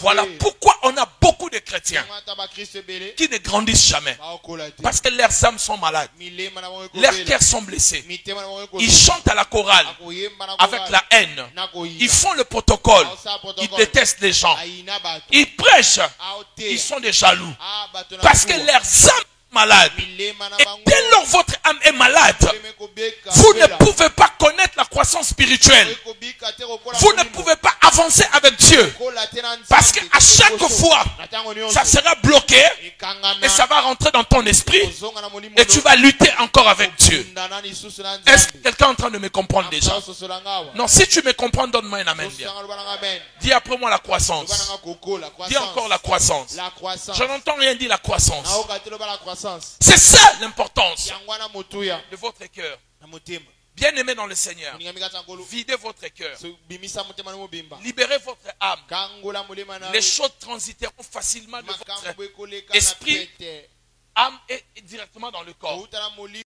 Voilà pourquoi on a beaucoup de chrétiens qui ne grandissent jamais. te Parce que leurs âmes sont malades. Leurs cœurs sont blessés. Ils chantent à la chorale avec la haine. Ils font le protocole. Ils détestent les gens. Ils prêchent. Ils sont des jaloux. Ah, Parce que leurs âmes sont malades. milema na Et dès lors votre âme est malade, vous ne pouvez pas connaître la croissance spirituelle. Vous ne pouvez pas avancer avec Dieu. Parce que à chaque fois, Ça sera bloqué et ça va rentrer dans ton esprit et tu vas lutter encore avec Dieu. Est-ce que quelqu'un est en train de me comprendre déjà? Non, si tu me comprends, donne-moi un amen. bien. Dis après moi la croissance. Dis encore la croissance. Je n'entends rien dire la croissance. C'est ça l'importance de votre cœur. Na motema Bien aimé dans le Seigneur, videz votre cœur. Libérez votre âme. Les choses transiteront facilement de votre esprit. âme et directement dans le corps.